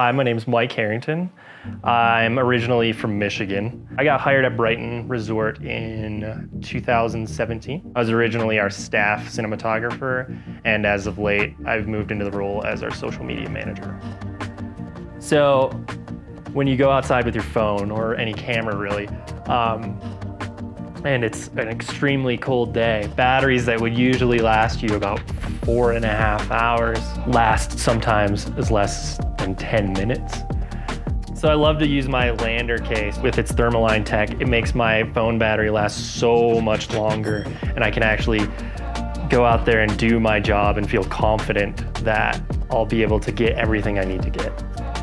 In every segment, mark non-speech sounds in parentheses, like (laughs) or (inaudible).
Hi, my name is Mike Harrington. I'm originally from Michigan. I got hired at Brighton Resort in 2017. I was originally our staff cinematographer, and as of late, I've moved into the role as our social media manager. So, when you go outside with your phone or any camera, really, um, and it's an extremely cold day, batteries that would usually last you about four and a half hours last sometimes as less than 10 minutes. So I love to use my lander case with its Thermaline tech. It makes my phone battery last so much longer and I can actually go out there and do my job and feel confident that I'll be able to get everything I need to get.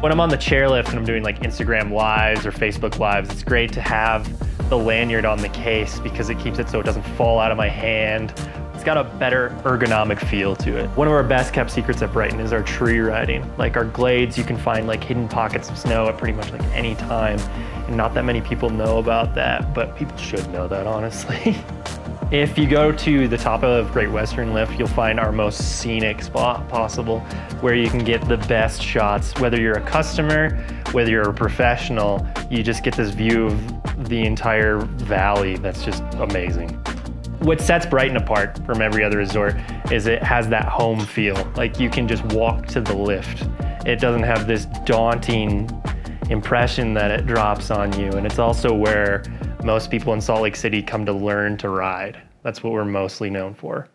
When I'm on the chairlift and I'm doing like Instagram lives or Facebook lives, it's great to have the lanyard on the case because it keeps it so it doesn't fall out of my hand it's got a better ergonomic feel to it. One of our best kept secrets at Brighton is our tree riding. Like our glades, you can find like hidden pockets of snow at pretty much like any time. And not that many people know about that, but people should know that honestly. (laughs) if you go to the top of Great Western Lift, you'll find our most scenic spot possible where you can get the best shots. Whether you're a customer, whether you're a professional, you just get this view of the entire valley that's just amazing. What sets Brighton apart from every other resort is it has that home feel. Like you can just walk to the lift. It doesn't have this daunting impression that it drops on you. And it's also where most people in Salt Lake City come to learn to ride. That's what we're mostly known for.